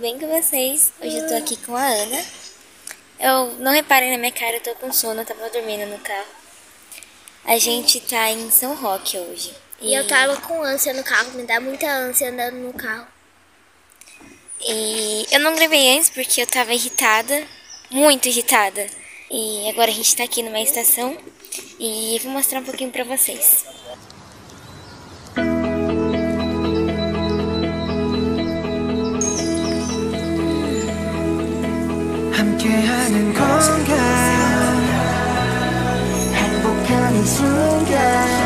Bem com vocês, hoje eu tô aqui com a Ana. Eu não reparem na minha cara, eu tô com sono, eu tava dormindo no carro. A gente tá em São Roque hoje. E, e eu tava com ânsia no carro, me dá muita ânsia andando no carro. E eu não gravei antes porque eu tava irritada, muito irritada. E agora a gente tá aqui numa estação e vou mostrar um pouquinho pra vocês. again.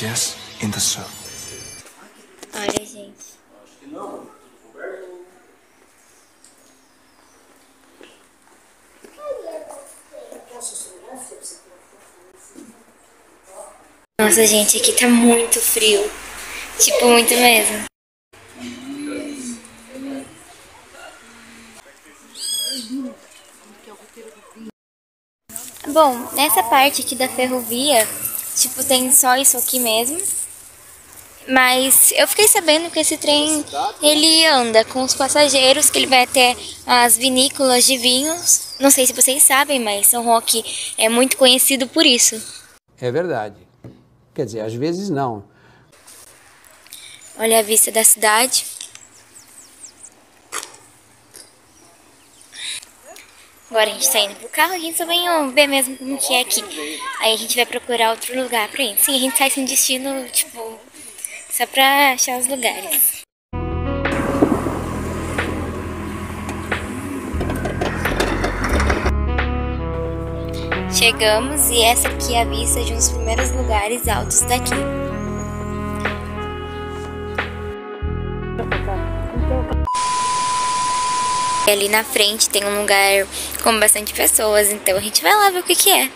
BTS in the. Olha, gente. Nossa, gente, aqui tá muito frio. Tipo, muito mesmo. Bom, nessa parte aqui da ferrovia, Tipo, tem só isso aqui mesmo. Mas eu fiquei sabendo que esse trem, ele anda com os passageiros, que ele vai até as vinícolas de vinhos. Não sei se vocês sabem, mas São Roque é muito conhecido por isso. É verdade. Quer dizer, às vezes não. Olha a vista da cidade. Agora a gente tá indo pro carro, a gente só vem ver mesmo como que é aqui. Aí a gente vai procurar outro lugar pra ir. Sim, a gente sai sem destino, tipo, só pra achar os lugares. Chegamos e essa aqui é a vista de um dos primeiros lugares altos daqui. Ali na frente tem um lugar com bastante pessoas, então a gente vai lá ver o que que é.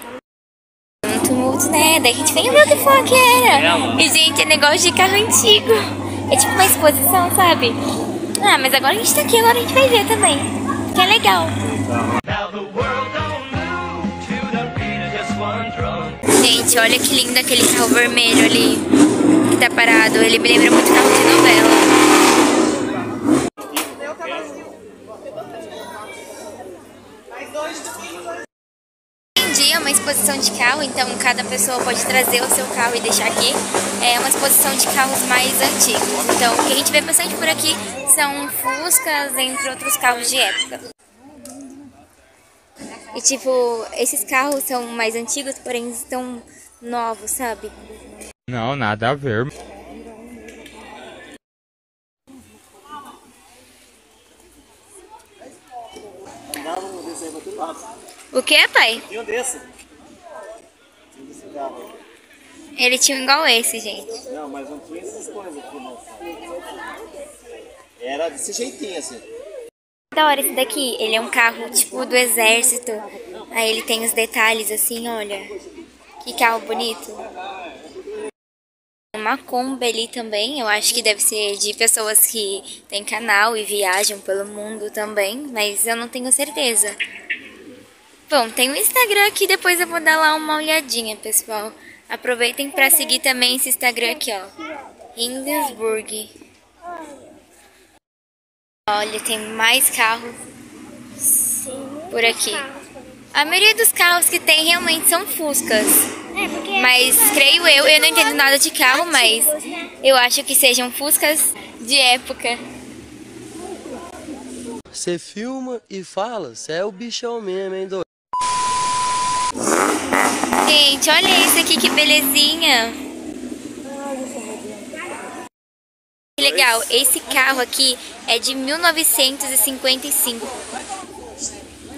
Um tumulto, né? Daí a gente vem ver o que foi que era. E, gente, é negócio de carro antigo. É tipo uma exposição, sabe? Ah, mas agora a gente tá aqui, agora a gente vai ver também. Que é legal. Gente, olha que lindo aquele carro vermelho ali que tá parado. Ele me lembra muito carro de novela. dia é uma exposição de carro, então cada pessoa pode trazer o seu carro e deixar aqui. É uma exposição de carros mais antigos. Então, o que a gente vê bastante por aqui são Fuscas, entre outros carros de época. E tipo, esses carros são mais antigos, porém estão novos, sabe? Não, nada a ver. O que, pai? Tinha um desse. Ele tinha um igual esse, gente. Não, mas não tinha essas coisas aqui, não. Era desse jeitinho, assim. Da hora esse daqui, ele é um carro tipo do exército. Aí ele tem os detalhes assim, olha. Que carro bonito. Uma Kombi ali também, eu acho que deve ser de pessoas que têm canal e viajam pelo mundo também, mas eu não tenho certeza. Bom, tem o Instagram aqui, depois eu vou dar lá uma olhadinha, pessoal. Aproveitem para seguir também esse Instagram aqui, ó. Hindesburg. Olha, tem mais carro por aqui. A maioria dos carros que tem realmente são Fuscas. Mas creio eu, eu não entendo nada de carro, mas eu acho que sejam Fuscas de época. Você filma e fala, você é o bichão mesmo, hein, doido? Gente, olha isso aqui, que belezinha. Que legal, esse carro aqui é de 1955.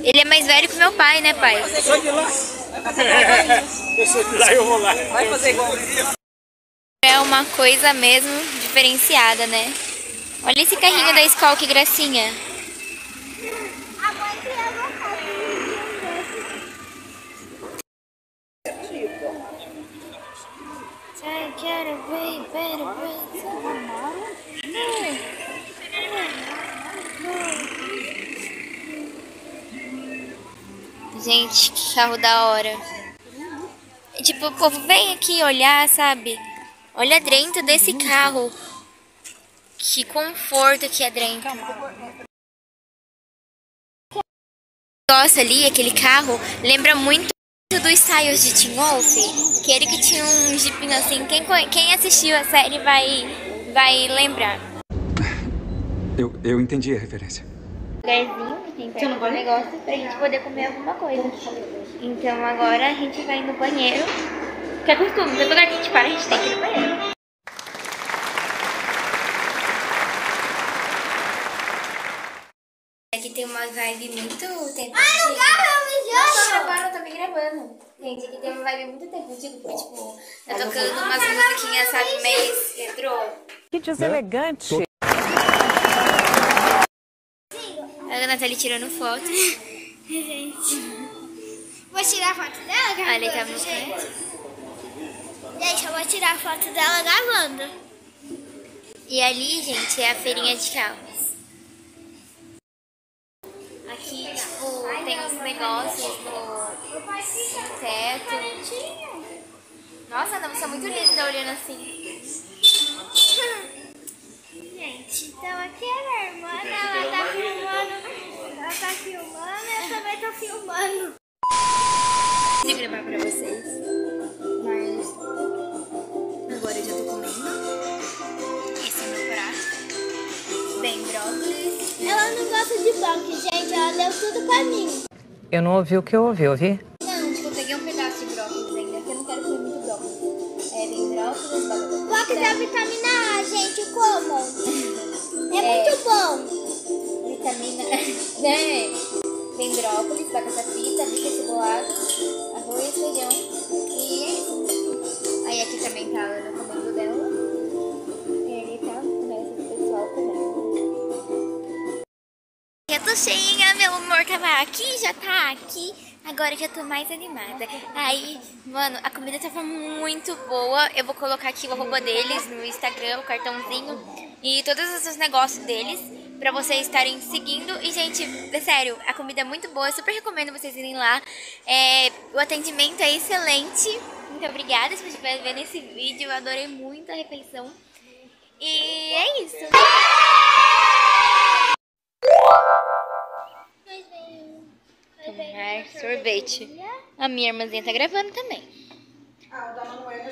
Ele é mais velho que meu pai, né, pai? Eu sou de lá. Eu sou de lá, eu vou lá. Vai fazer igual. É uma coisa mesmo diferenciada, né? Olha esse carrinho da escola, que gracinha. Vem, pera, pera. Gente, que carro da hora. Tipo, o povo vem aqui olhar, sabe? Olha dentro desse carro. Que conforto que é dentro. Nossa, ali, aquele carro, lembra muito do Styles de Teen Wolf. Que ele que tinha um jeepinho assim. Quem, quem assistiu a série vai, vai lembrar. Eu, eu entendi a referência. Lugarzinho que tem perto do negócio pra gente poder comer alguma coisa. Então agora a gente vai no banheiro. Que é costume, todo lugar que a gente para, a gente tem que ir no banheiro. Aqui tem uma vibe muito tempo. Ai, não grava, eu tô gravando. Gente, aqui tem uma vibe muito tempo porque, tipo, tá tocando umas musiquinhas, sabe, meio retrô. Que deselegante. A Nathalie tirando foto. Gente. Vou tirar a foto dela gravando. Olha, tá muito gente. gente, eu vou tirar a foto dela gravando. E ali, gente, é a feirinha de carros. Aqui, tipo, tem os negócios no teto. Nossa, não, você é muito linda olhando assim. Gente, então aqui é minha irmã, ela tá filmando. Ela tá filmando, eu também tô filmando. Vou gravar pra vocês. Mas agora eu já tô comendo. Esse é meu prato. Bem brócolis. Ela não gosta de brócolis, gente. Ela deu tudo pra mim. Eu não ouvi o que eu ouvi, ouvi? Brócolis é vitamina A, gente, comam. É, É. muito bom. Vitamina. né? Tem brócolis, batata frita, bife cebolado, arroz, feijão. E é isso. Aí aqui também tá a Ana comendo dela. E ali tá o resto do pessoal comendo. Eu tô cheinha, meu humor tava aqui, já tá aqui. Agora já tô mais animada. Aí, mano, a comida tava muito boa. Eu vou colocar aqui o arroba deles no Instagram, o cartãozinho e todos os negócios deles pra vocês estarem seguindo. E, gente, é sério, a comida é muito boa. Eu super recomendo vocês irem lá. É, o atendimento é excelente. Muito obrigada se você estiver vendo esse vídeo. Eu adorei muito a refeição. E é isso. Tomar sorvete. A minha irmãzinha tá gravando também.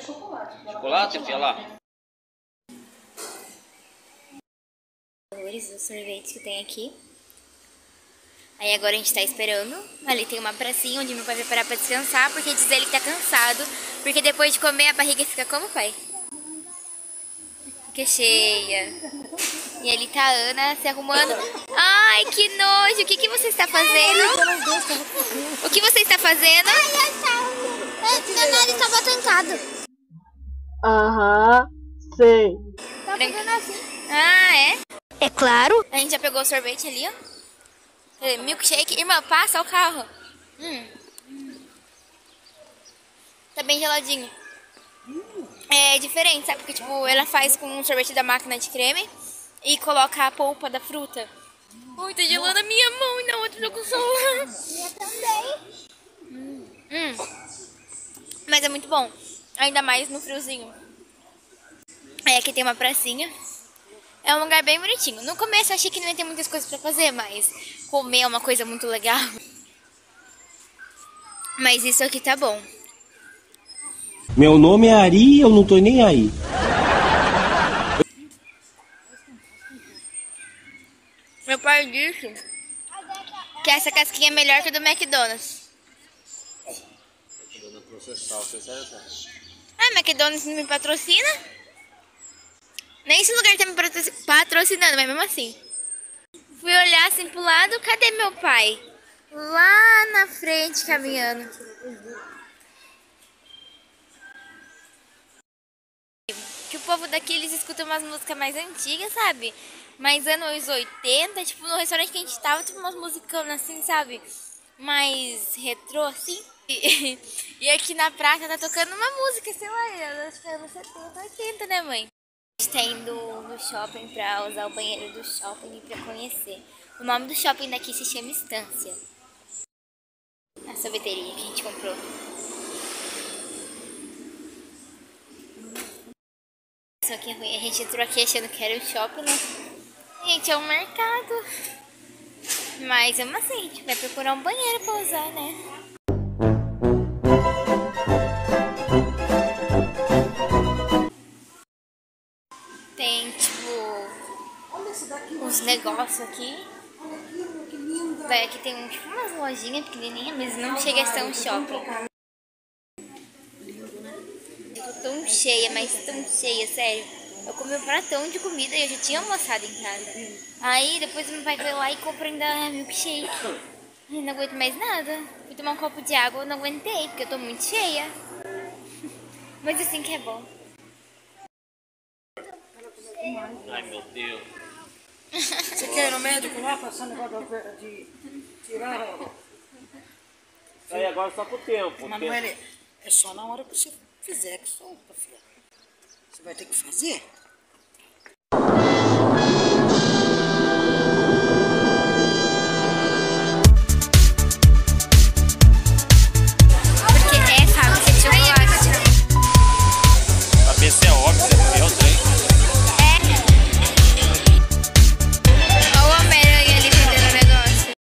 Chocolate, filha lá. Valores do sorvete que tem aqui. Aí agora a gente tá esperando. Ali tem uma pracinha onde meu pai vai parar pra descansar, porque diz ele que tá cansado. Porque depois de comer a barriga fica como, pai? Fica cheia. E ali tá a Ana se arrumando. Ai, que nojo! O que, que você está fazendo? O que você está fazendo? Meu nariz tava trancado. Aham, sei. Tá fazendo assim. Ah, é? É claro. A gente já pegou o sorvete ali, ó. É, Milkshake. Irmã, passa o carro. Hum. Tá bem geladinho. É diferente, sabe? Porque, tipo, ela faz com um sorvete da máquina de creme e coloca a polpa da fruta. Ui, tá gelando a minha mão e na outra eu tô com sol. Eu também. Hum. Mas é muito bom. Ainda mais no friozinho. Aí aqui tem uma pracinha. É um lugar bem bonitinho. No começo eu achei que não ia ter muitas coisas pra fazer, mas comer é uma coisa muito legal. Mas isso aqui tá bom. Meu nome é Ari e eu não tô nem aí. Pai disse que essa casquinha é melhor que a do McDonald's. Ah, McDonald's não me patrocina? Nem esse lugar tá me patro- patrocinando, mas mesmo assim. Fui olhar assim pro lado, cadê meu pai? Lá na frente, caminhando. Povo daqui, eles escutam umas músicas mais antigas, sabe? Mais anos 80, tipo, no restaurante que a gente tava, tipo, umas musicas assim, sabe? Mais retrô, assim. E, e aqui na praça tá tocando uma música, sei lá, acho que é anos 70, 80, né, mãe? A gente tá indo no shopping pra usar o banheiro do shopping pra conhecer. O nome do shopping daqui se chama Estância. A sorveteria que a gente comprou. Só que é ruim, a gente entrou aqui achando que era o shopping, né? Gente, é um mercado. Mas mesmo assim, a gente vai procurar um banheiro pra usar, né? Tem, tipo, uns negócios aqui. Daí aqui tem tipo, umas lojinhas pequenininhas, mas não chega a ser um shopping. Eu tô tão cheia, mas tão cheia, sério. Eu comi um pratão de comida e eu já tinha almoçado em casa. Aí depois meu pai foi lá e comprou ainda milkshake. Eu não aguento mais nada. Fui tomar um copo de água, eu não aguentei, porque eu tô muito cheia. Mas assim que é bom. Ai, meu Deus. Você quer ir no médico lá passar negócio de tirar? Aí agora só pro tempo. Mas porque- não é, é só na hora que você fizer que solta, filha. Você vai ter que fazer?